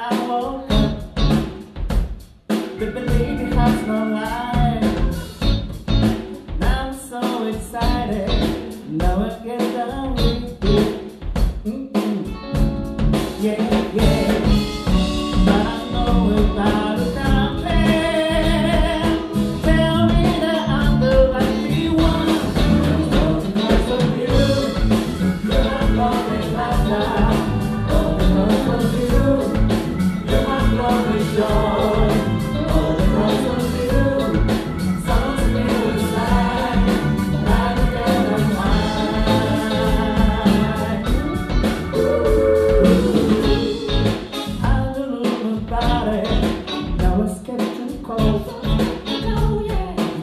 hour. It has no life. I'm so excited. Now I get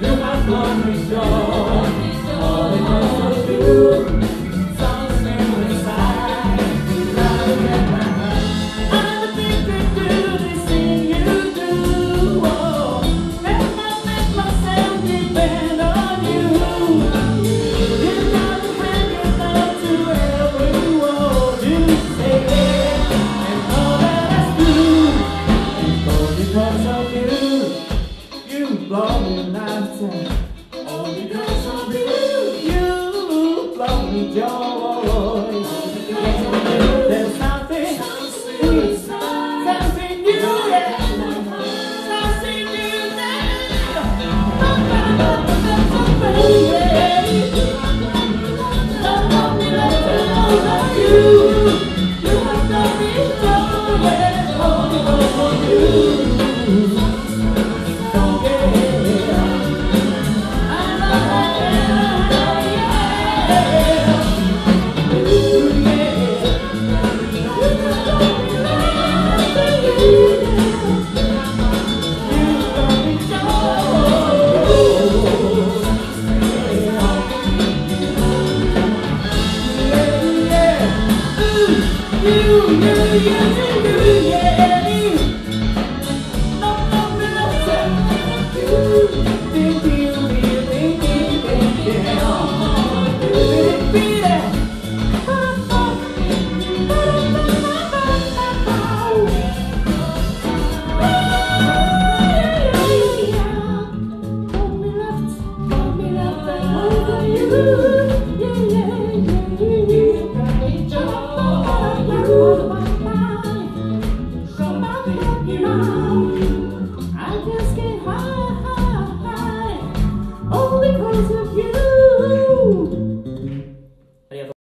You're my glory, joy. me. You know you do, yeah.